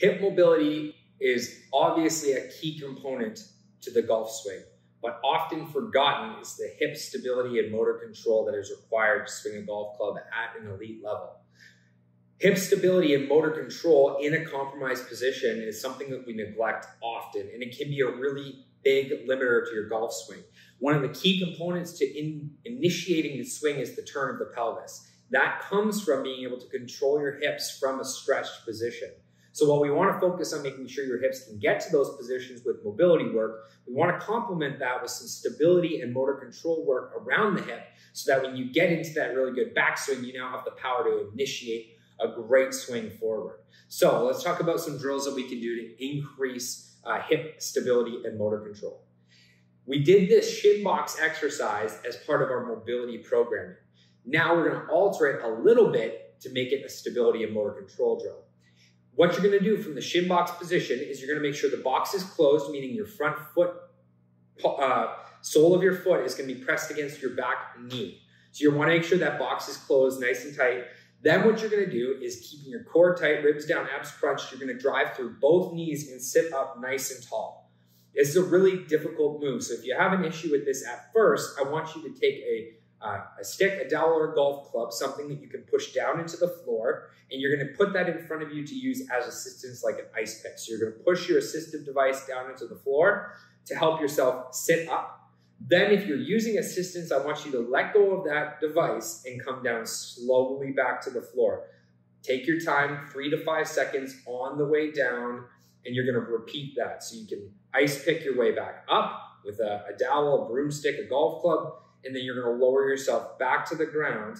Hip mobility is obviously a key component to the golf swing, but often forgotten is the hip stability and motor control that is required to swing a golf club at an elite level. Hip stability and motor control in a compromised position is something that we neglect often, and it can be a really big limiter to your golf swing. One of the key components to in initiating the swing is the turn of the pelvis. That comes from being able to control your hips from a stretched position. So while we want to focus on making sure your hips can get to those positions with mobility work, we want to complement that with some stability and motor control work around the hip so that when you get into that really good backswing, you now have the power to initiate a great swing forward. So let's talk about some drills that we can do to increase uh, hip stability and motor control. We did this shin box exercise as part of our mobility programming. Now we're going to alter it a little bit to make it a stability and motor control drill. What you're going to do from the shin box position is you're going to make sure the box is closed, meaning your front foot, uh, sole of your foot is going to be pressed against your back knee. So you want to make sure that box is closed nice and tight. Then what you're going to do is keeping your core tight, ribs down, abs crunched, you're going to drive through both knees and sit up nice and tall. This is a really difficult move. So if you have an issue with this at first, I want you to take a uh, a stick, a dowel, or a golf club, something that you can push down into the floor, and you're going to put that in front of you to use as assistance like an ice pick. So you're going to push your assistive device down into the floor to help yourself sit up. Then if you're using assistance, I want you to let go of that device and come down slowly back to the floor. Take your time, three to five seconds on the way down, and you're going to repeat that. So you can ice pick your way back up with a, a dowel, a broomstick, a golf club, and then you're going to lower yourself back to the ground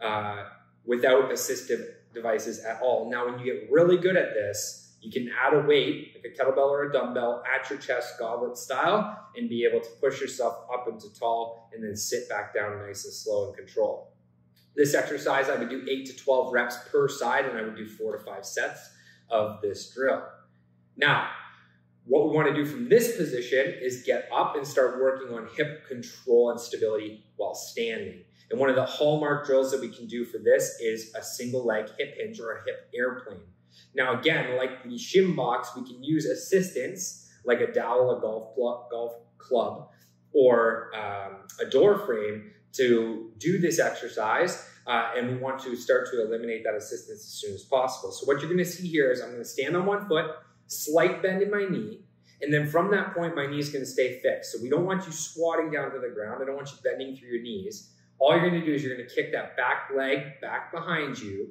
uh, without assistive devices at all. Now, when you get really good at this, you can add a weight, like a kettlebell or a dumbbell, at your chest goblet style, and be able to push yourself up into tall and then sit back down nice and slow and control. This exercise, I would do 8 to 12 reps per side, and I would do 4 to 5 sets of this drill. Now, what we want to do from this position is get up and start working on hip control and stability while standing. And one of the hallmark drills that we can do for this is a single leg hip hinge or a hip airplane. Now, again, like the shin box, we can use assistance like a dowel, a golf, golf club, or um, a door frame to do this exercise. Uh, and we want to start to eliminate that assistance as soon as possible. So what you're going to see here is I'm going to stand on one foot, slight bend in my knee. And then from that point, my knee is going to stay fixed. So we don't want you squatting down to the ground. I don't want you bending through your knees. All you're going to do is you're going to kick that back leg back behind you,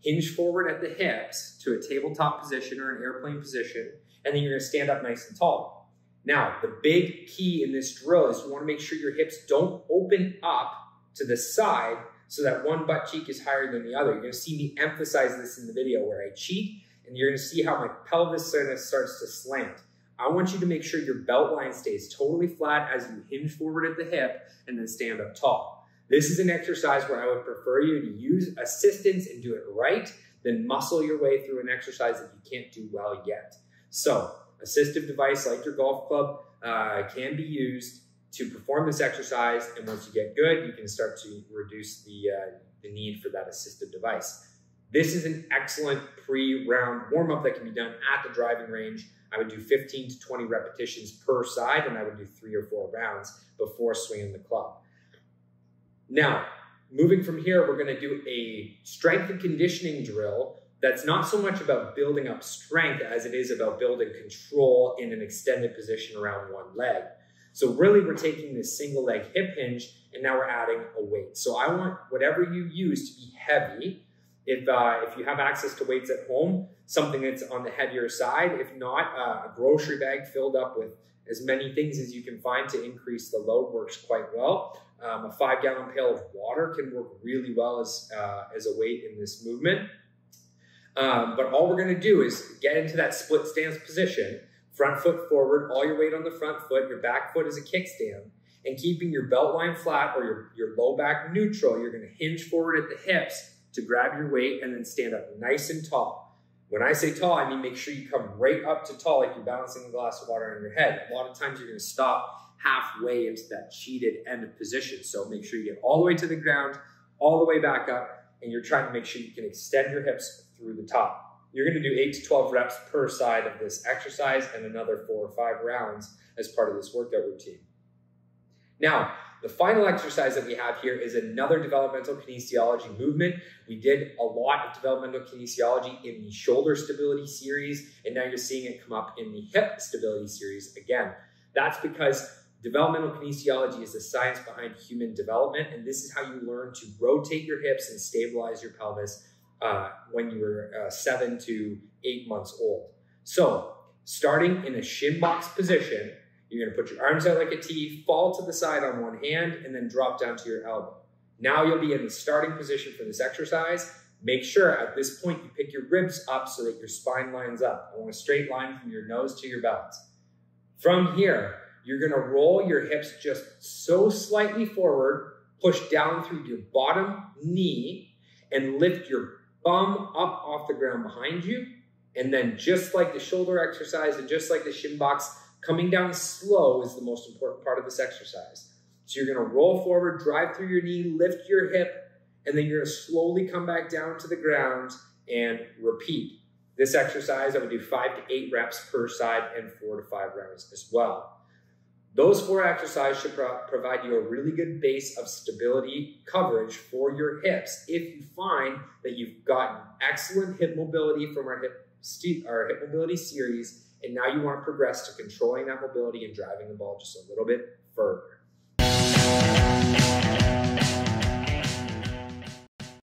hinge forward at the hips to a tabletop position or an airplane position, and then you're going to stand up nice and tall. Now, the big key in this drill is you want to make sure your hips don't open up to the side so that one butt cheek is higher than the other. You're going to see me emphasize this in the video where I cheat and you're to see how my pelvis starts to slant. I want you to make sure your belt line stays totally flat as you hinge forward at the hip and then stand up tall. This is an exercise where I would prefer you to use assistance and do it right than muscle your way through an exercise that you can't do well yet. So, assistive device like your golf club uh, can be used to perform this exercise. And once you get good, you can start to reduce the, uh, the need for that assistive device. This is an excellent pre-round warm-up that can be done at the driving range. I would do 15 to 20 repetitions per side, and I would do three or four rounds before swinging the club. Now, moving from here, we're gonna do a strength and conditioning drill that's not so much about building up strength as it is about building control in an extended position around one leg. So really we're taking this single leg hip hinge and now we're adding a weight. So I want whatever you use to be heavy if, uh, if you have access to weights at home, something that's on the heavier side. If not, uh, a grocery bag filled up with as many things as you can find to increase the load works quite well. Um, a five gallon pail of water can work really well as, uh, as a weight in this movement. Um, but all we're going to do is get into that split stance position, front foot forward, all your weight on the front foot, your back foot is a kickstand, and keeping your belt line flat or your, your low back neutral, you're going to hinge forward at the hips to grab your weight and then stand up nice and tall. When I say tall, I mean make sure you come right up to tall like you're balancing a glass of water on your head. A lot of times you're going to stop halfway into that cheated end of position. So make sure you get all the way to the ground, all the way back up, and you're trying to make sure you can extend your hips through the top. you're going to do 8 to 12 reps per side of this exercise and another four or five rounds as part of this workout routine. Now, the final exercise that we have here is another developmental kinesiology movement. We did a lot of developmental kinesiology in the shoulder stability series, and now you're seeing it come up in the hip stability series again. That's because developmental kinesiology is the science behind human development, and this is how you learn to rotate your hips and stabilize your pelvis uh, when you were uh, seven to eight months old. So, starting in a shin box position, you're gonna put your arms out like a T, fall to the side on one hand, and then drop down to your elbow. Now you'll be in the starting position for this exercise. Make sure at this point you pick your ribs up so that your spine lines up. I want a straight line from your nose to your belly. From here, you're gonna roll your hips just so slightly forward, push down through your bottom knee, and lift your bum up off the ground behind you. And then just like the shoulder exercise and just like the shin box, Coming down slow is the most important part of this exercise. So you're gonna roll forward, drive through your knee, lift your hip, and then you're gonna slowly come back down to the ground and repeat. This exercise, I would do five to eight reps per side and four to five rounds as well. Those four exercises should pro provide you a really good base of stability coverage for your hips if you find that you've gotten excellent hip mobility from our hip, our hip mobility series and now you want to progress to controlling that mobility and driving the ball just a little bit further.